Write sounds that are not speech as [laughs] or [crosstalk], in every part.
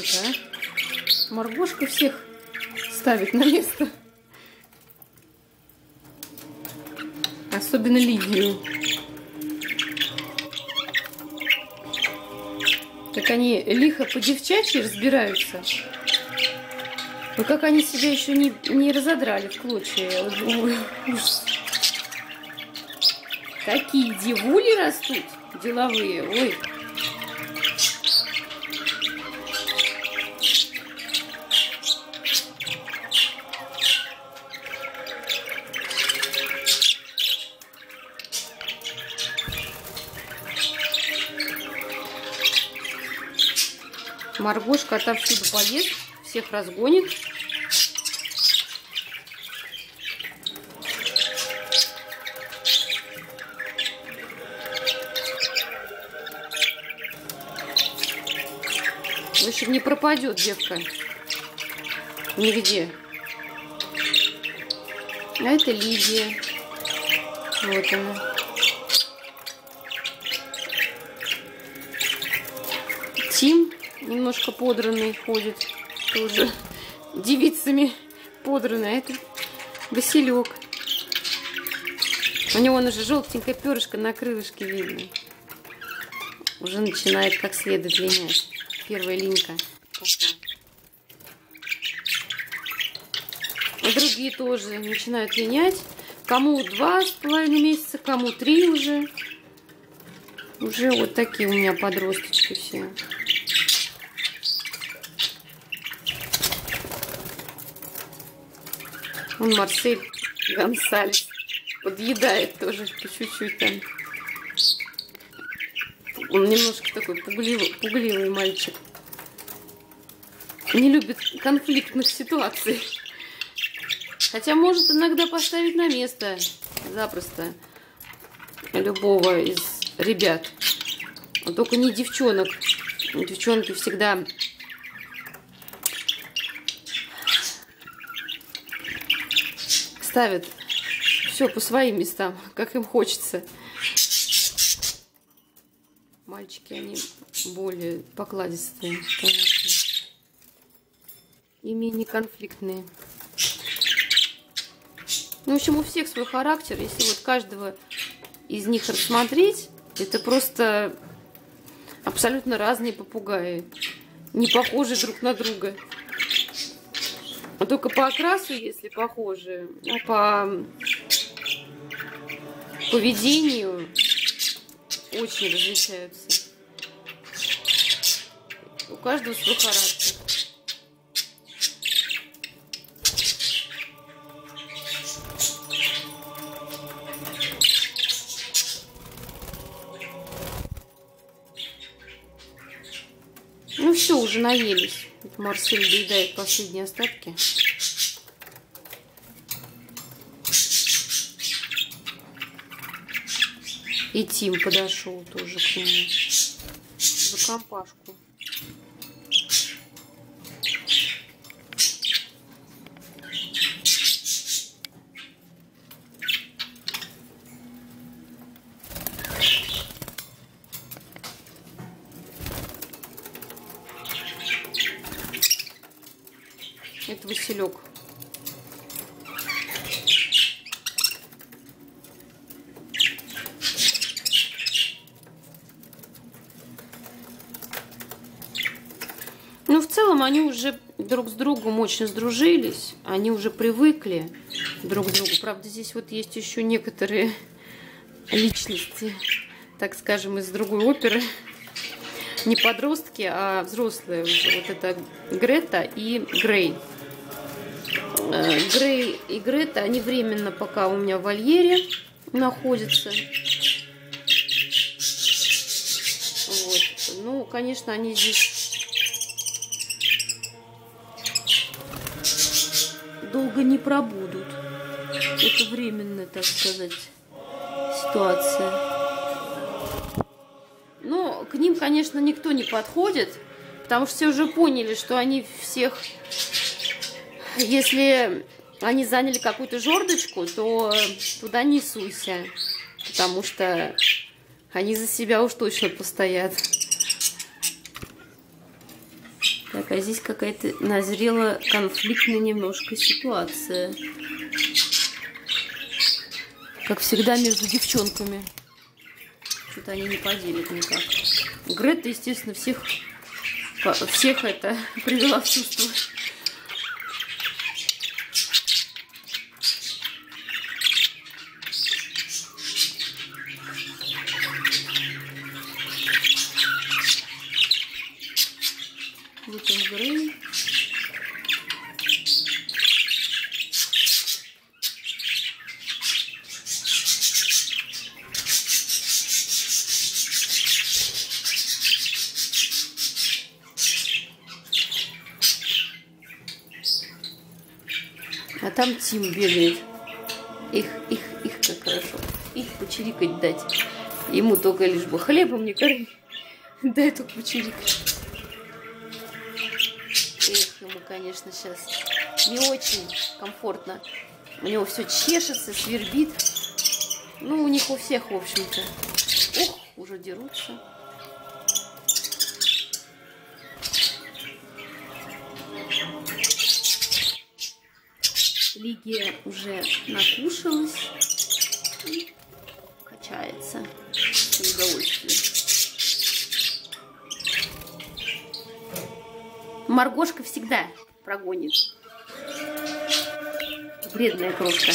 Маргошка-то, а? Маргошка всех ставит на место. Особенно Лидию. Как они лихо по-девчачьи разбираются. Ну как они себя еще не, не разодрали в клочья. Ужас. Какие девули растут деловые. Ой. Маргошка отовсюду поест, всех разгонит. В общем, не пропадет девка. Нигде. А это Лидия. Вот она. Тим немножко подранный ходит. Тоже девицами подранный. А это Василек. У него он уже желтенькое перышко на крылышке видно. Уже начинает как следует линять. Первая линька. А другие тоже начинают линять. Кому два с половиной месяца, кому три уже. Уже вот такие у меня подросточки все. Он Марсель Гонсалес подъедает тоже по чуть-чуть там. Он немножко такой пугливый, пугливый мальчик. Не любит конфликтных ситуаций. Хотя может иногда поставить на место запросто любого из ребят. Но только не девчонок. Девчонки всегда ставят все по своим местам, как им хочется. Мальчики, они более покладистые, конечно. И менее конфликтные. Ну, в общем, у всех свой характер. Если вот каждого из них рассмотреть, это просто абсолютно разные попугаи. Не похожи друг на друга. А только по окрасу, если похожи, а по поведению очень различаются. У каждого свой характер. Ну все, уже наелись. Марсель доедает последние остатки. И Тим подошел тоже к нему. За компашку. Василек. Ну, в целом, они уже друг с другом очень сдружились. Они уже привыкли друг к другу. Правда, здесь вот есть еще некоторые личности, так скажем, из другой оперы. Не подростки, а взрослые. Вот это Грета и Грей. Э, Грей и Грета, они временно пока у меня в вольере находятся. Вот. Ну, конечно, они здесь долго не пробудут. Это временная, так сказать, ситуация. Но к ним, конечно, никто не подходит, потому что все уже поняли, что они всех если они заняли какую-то жердочку, то туда не суйся, потому что они за себя уж точно постоят. Так, а здесь какая-то назрела конфликтная немножко ситуация. Как всегда между девчонками. Что-то они не поделят никак. Грета, естественно, всех, всех это [laughs] привела в чувство. Там Тим бегает. Их, их, их, как хорошо. Их почирикать дать. Ему только лишь бы хлебом не кормить. Дай только почирикать. Эх, ему, конечно, сейчас не очень комфортно. У него все чешется, свербит. Ну, у них у всех, в общем-то. Ух, уже дерутся. Лигия уже накушалась и качается с удовольствием. Маргошка всегда прогонит. Вредная крошка.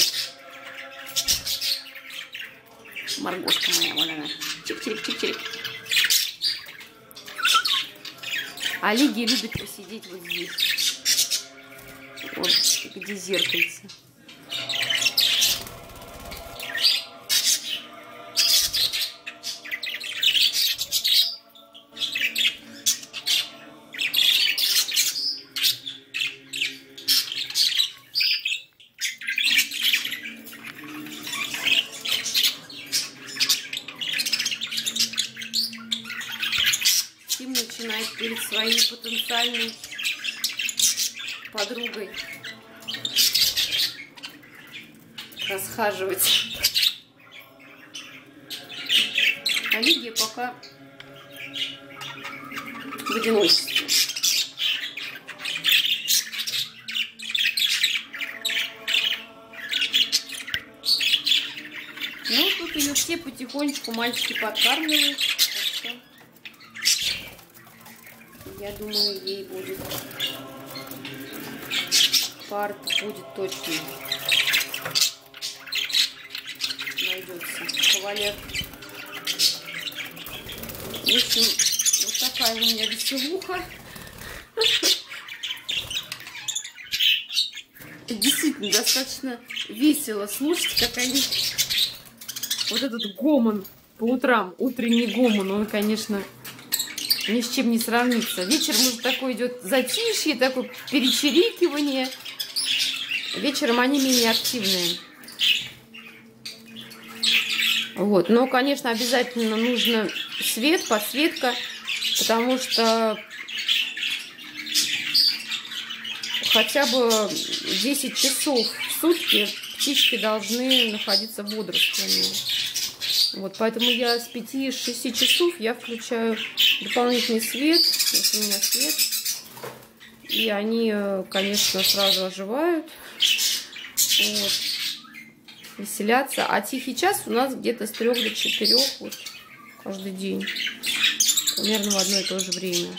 Маргошка моя, вот она. Чик-чирик-чик-чирик. А Лигия посидеть вот здесь. Вот, где зеркальце. Тим начинает перед своей потенциальной подругой расхаживать. А пока в одиночестве. Ну, тут ее все потихонечку мальчики подкармливают. Я думаю, ей будет парт будет точно. Найдется кавалер. В общем, вот такая у меня веселуха. Действительно, достаточно весело слушать, как они... Вот этот гомон по утрам, утренний гомон, он, конечно, ни с чем не сравнится. Вечером уже такое идет затишье, такое перечерикивание. Вечером они менее активные. Вот. Но, конечно, обязательно нужно свет, подсветка, потому что хотя бы 10 часов в сутки птички должны находиться в бодрствовании. Вот, поэтому я с 5-6 часов я включаю дополнительный свет. Вот у меня свет. И они, конечно, сразу оживают. Вот. Веселятся. А тихий час у нас где-то с 3 до 4 вот, каждый день. Примерно в одно и то же время.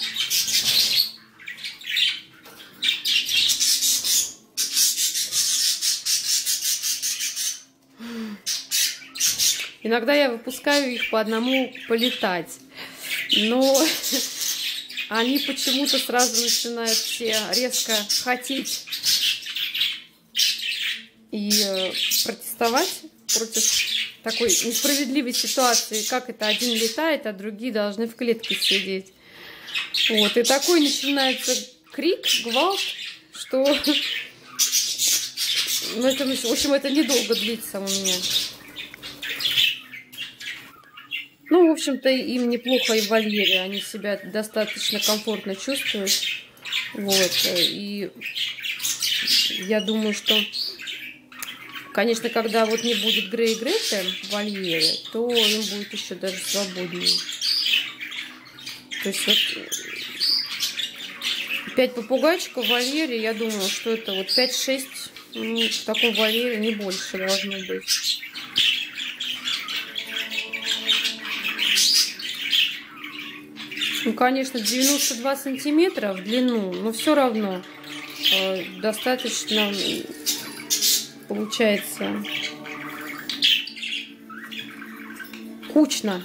Иногда я выпускаю их по одному полетать. Но [laughs] они почему-то сразу начинают все резко хотеть и э, протестовать против такой несправедливой ситуации, как это один летает, а другие должны в клетке сидеть. Вот, и такой начинается крик, гвалт, что... Ну, это, в общем, это недолго длится у меня. Ну, в общем-то, им неплохо и в вольере. Они себя достаточно комфортно чувствуют. Вот. И я думаю, что, конечно, когда вот не будет Грей Грета в вольере, то им будет еще даже свободнее. То есть вот 5 попугайчиков в вольере, я думаю, что это вот 5-6, ну, в таком вольере не больше должно быть. Ну, конечно, 92 сантиметра в длину, но все равно э, достаточно получается кучно